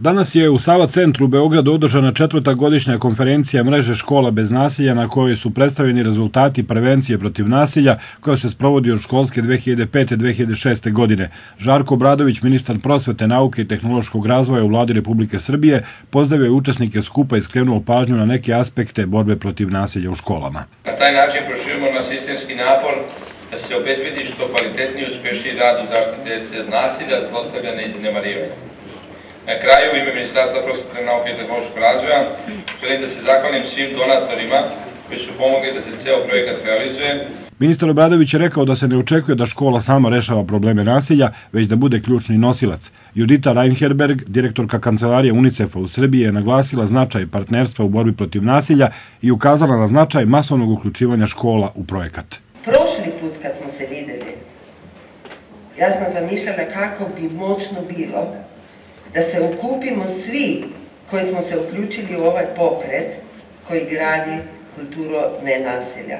Danas je u Sava centru u Beogradu održana četvrta godišnja konferencija mreže škola bez nasilja na kojoj su predstavljeni rezultati prevencije protiv nasilja koja se sprovodi od školske 2005-2006. godine. Žarko Bradović, ministar prosvete, nauke i tehnološkog razvoja u vladi Republike Srbije, pozdravio je učesnike skupa i skrenuo pažnju na neke aspekte borbe protiv nasilja u školama. Na taj način proširimo na sistemski napor da se obezbedi što kvalitetniji i rad u zaštiti dece od nasilja, zlostavljanja i zanemarivanja. Na kraju, u ime Ministarstva prosvete, nauke i tehnološkog razvoja, želim da se zahvalim svim donatorima koji su pomogli da se ceo projekat realizuje. Ministar Obradović je rekao da se ne očekuje da škola sama rešava probleme nasilja, već da bude ključni nosilac. Judita Reinherberg, direktorka kancelarije UNICEF-a u Srbiji, je naglasila značaj partnerstva u borbi protiv nasilja i ukazala na značaj masovnog uključivanja škola u projekat. Prošli put kad smo se videli, ja sam zamišljala kako bi moćno bilo da se okupimo svi koji smo se uključili u ovaj pokret koji gradi kulturu nenasilja.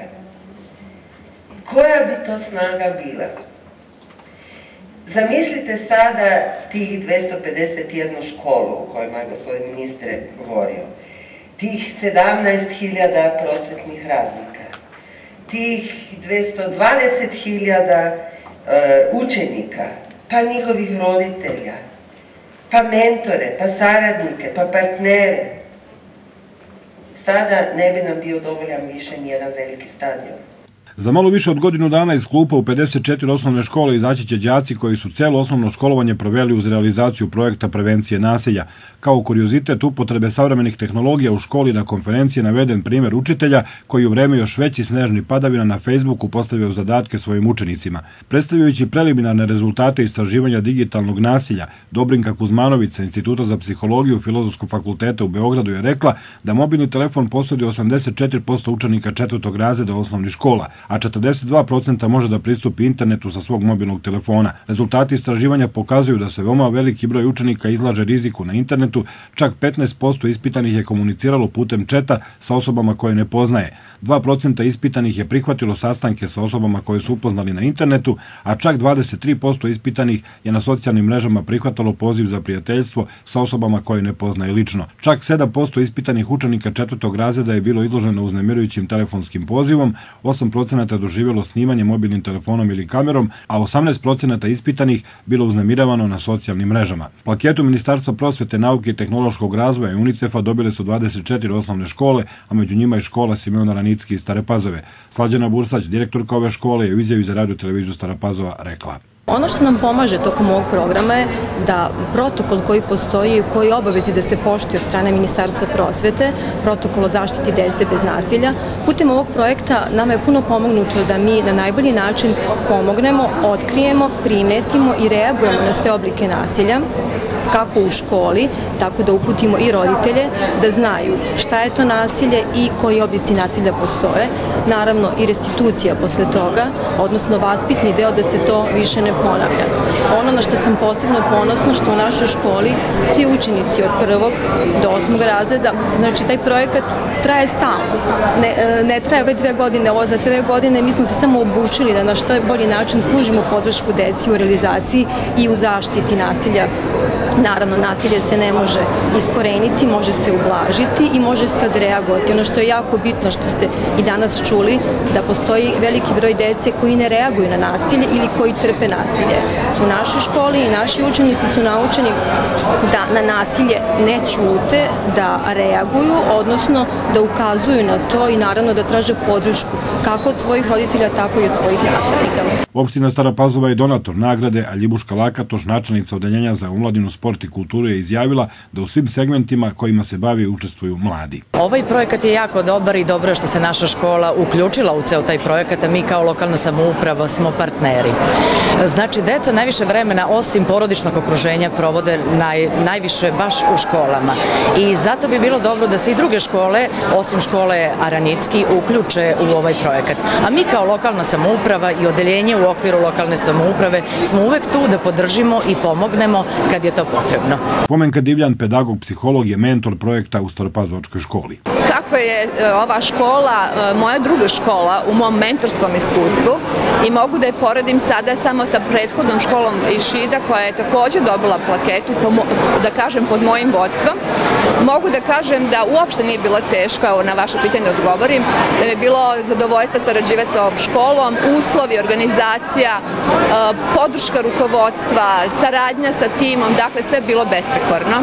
Koja bi to snaga bila? Zamislite sada tih 251 školu o kojima je gospodin ministre govorio, tih 17.000 prosvetnih radnika, tih 220.000 uh, učenika, pa njihovih roditelja, pa mentore, pa saradnike, pa partnere. Sada ne bi nam bio dovoljan više nijedan veliki stadion. Za malo više od godinu dana iz klupa u 54 osnovne škole izaći će đaci koji su celo osnovno školovanje proveli uz realizaciju projekta prevencije nasilja. Kao kuriozitet upotrebe savremenih tehnologija u školi na konferenciji naveden primer učitelja koji u vreme još veći snežni padavina na Facebooku postavio zadatke svojim učenicima. Predstavljajući preliminarne rezultate istraživanja digitalnog nasilja, Dobrinka Kuzmanović sa Instituta za psihologiju Filozofskog fakulteta u Beogradu je rekla da mobilni telefon posudi 84% učenika četvrtog razreda osnovnih škola, a 42% može da pristupi internetu sa svog mobilnog telefona. Rezultati istraživanja pokazuju da se veoma veliki broj učenika izlaže riziku na internetu, čak 15% ispitanih je komuniciralo putem četa sa osobama koje ne poznaje. 2% ispitanih je prihvatilo sastanke sa osobama koje su upoznali na internetu, a čak 23% ispitanih je na socijalnim mrežama prihvatalo poziv za prijateljstvo sa osobama koje ne poznaje lično. Čak 7% ispitanih učenika četvrtog razreda je bilo izloženo uznemirujućim telefonskim pozivom, 8% doživjelo snimanje mobilnim telefonom ili kamerom, a 18% ispitanih bilo uznemiravano na socijalnim mrežama. Plaketu Ministarstva prosvete, nauke i tehnološkog razvoja i UNICEF-a dobile su 24 osnovne škole, a među njima i škola Simeona Ranicki iz Stare Pazove. Slađana Bursać, direktorka ove škole, je u izjavi za radio televiziju Stara Pazova rekla. Ono što nam pomaže tokom ovog programa je da protokol koji postoji i koji obavezi da se poštuje od strane Ministarstva prosvete, protokol o zaštiti dece bez nasilja, putem ovog projekta nama je puno pomognuto da mi na najbolji način pomognemo, otkrijemo, primetimo i reagujemo na sve oblike nasilja kako u školi, tako da uputimo i roditelje da znaju šta je to nasilje i koji oblici nasilja postoje. Naravno i restitucija posle toga, odnosno vaspitni deo da se to više ne ponavlja. Ono na što sam posebno ponosna što u našoj školi svi učenici od prvog do osmog razreda, znači taj projekat traje stalno. Ne, e, ne traje ove dve godine, ovo za dve godine mi smo se samo obučili da na što bolji način pružimo podršku deci u realizaciji i u zaštiti nasilja Naravno, nasilje se ne može iskoreniti, može se ublažiti i može se odreagovati. Ono što je jako bitno što ste i danas čuli, da postoji veliki broj dece koji ne reaguju na nasilje ili koji trpe nasilje. U našoj školi i naši učenici su naučeni da na nasilje ne ćute, da reaguju, odnosno da ukazuju na to i naravno da traže podršku kako od svojih roditelja, tako i od svojih nastavnika. Opština Stara Pazova je donator nagrade, a Ljibuška Lakatoš, načelnica odeljenja za umladinu, sport i kulturu, je izjavila da u svim segmentima kojima se bavi učestvuju mladi. Ovaj projekat je jako dobar i dobro je što se naša škola uključila u ceo taj projekat, a mi kao lokalna samouprava smo partneri. Znači, deca najviše vremena, osim porodičnog okruženja, provode naj, najviše baš u školama. I zato bi bilo dobro da se i druge škole, osim škole Aranicki, uključe u ovaj projekat. A mi kao lokalna samouprava i odeljenje u okviru lokalne samouprave smo uvek tu da podržimo i pomognemo kad je to potrebno. Pomenka Divljan, pedagog, psiholog, je mentor projekta u Staropazovačkoj školi. kako je e, ova škola e, moja druga škola u mom mentorskom iskustvu i mogu da je poredim sada samo sa prethodnom školom iz Šida koja je takođe dobila plaketu, da kažem, pod mojim vodstvom. Mogu da kažem da uopšte nije bilo teško, evo na vaše pitanje odgovorim, da je bilo zadovoljstvo sarađivati sa ovom školom, uslovi, organizacija, e, podrška rukovodstva, saradnja sa timom, dakle sve bilo besprekorno.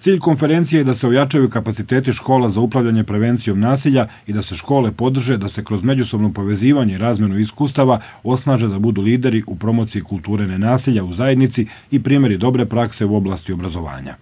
Cilj konferencije je da se ojačaju kapaciteti škola za upravljanje prevencijom nasilja i da se škole podrže da se kroz međusobno povezivanje i razmenu iskustava osnaže da budu lideri u promociji kulture nenasilja u zajednici i primjeri dobre prakse u oblasti obrazovanja.